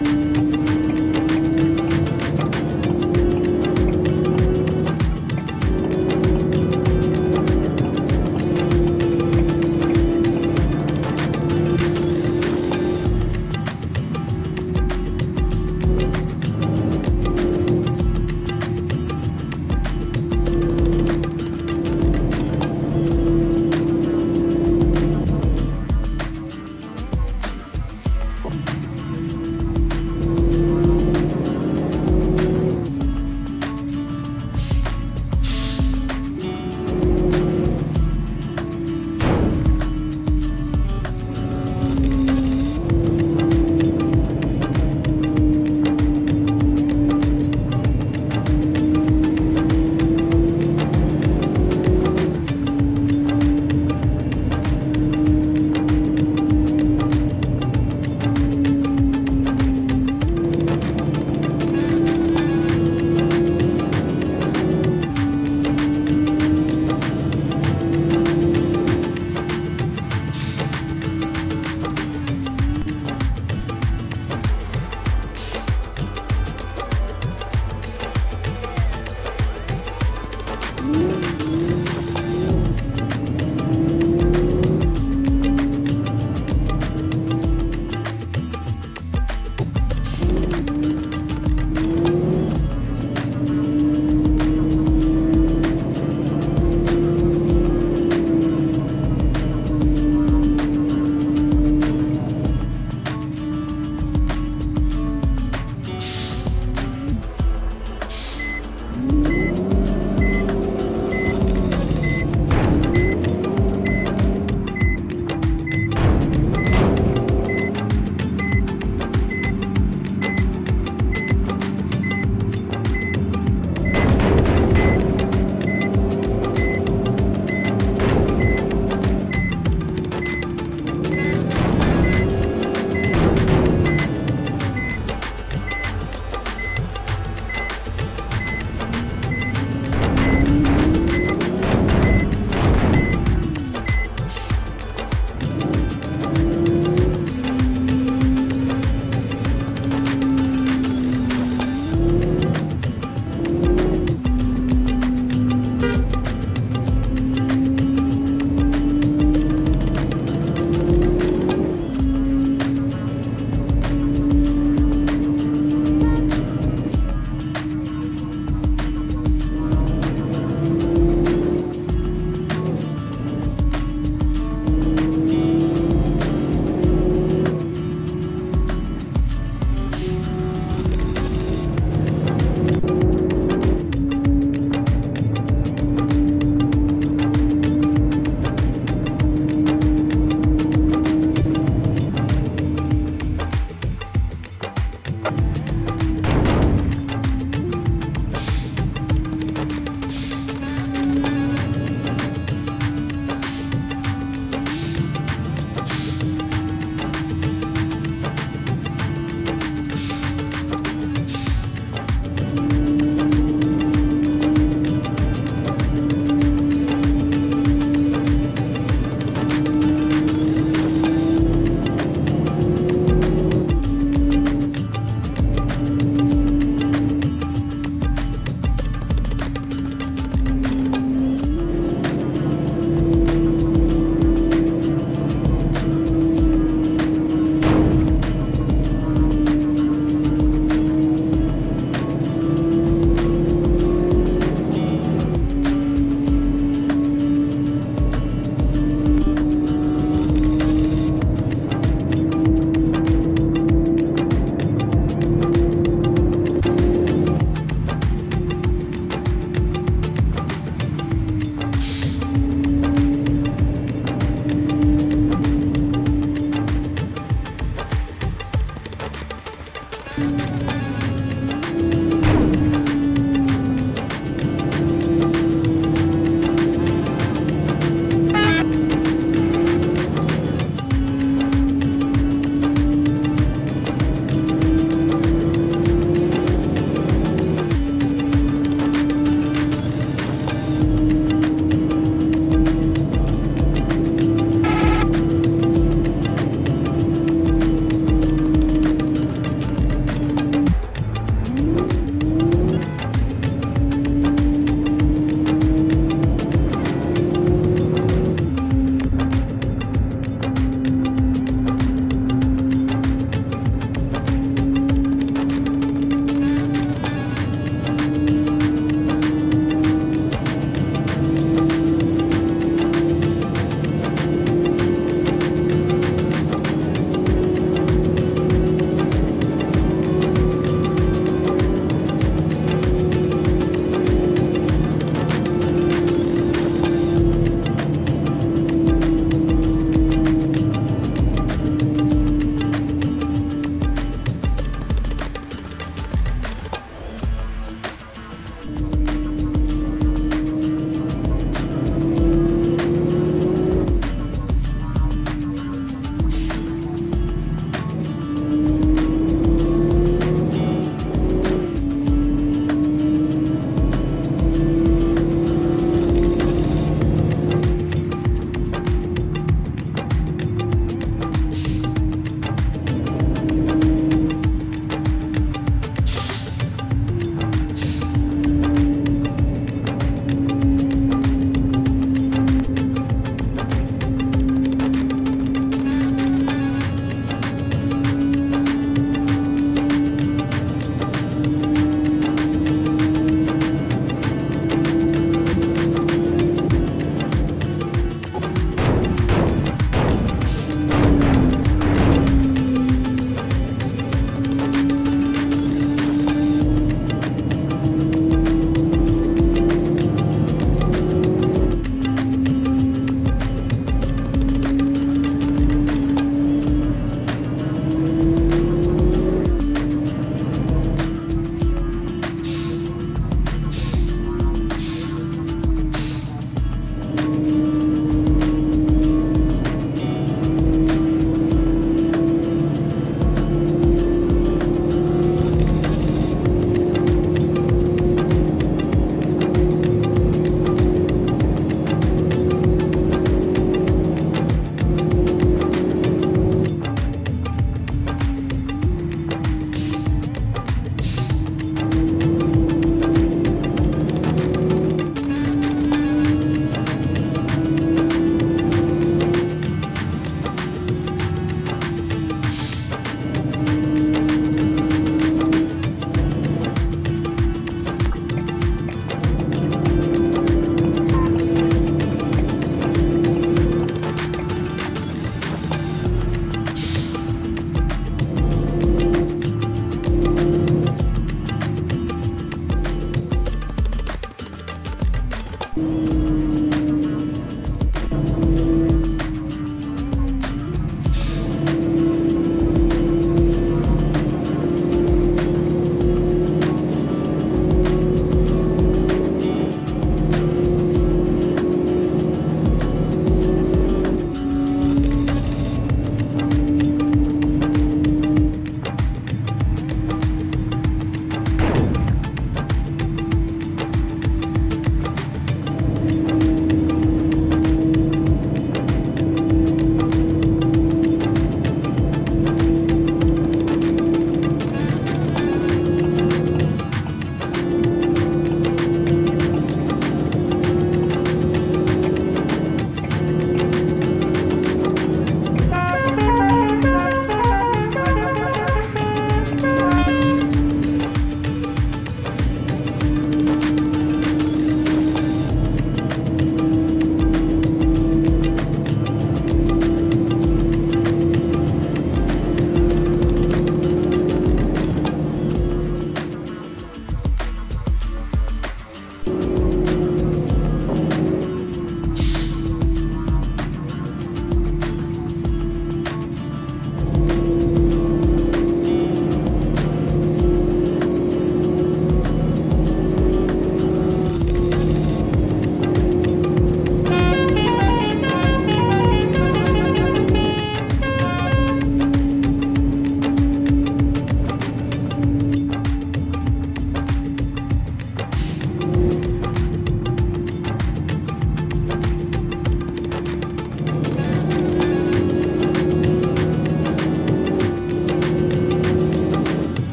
Bye.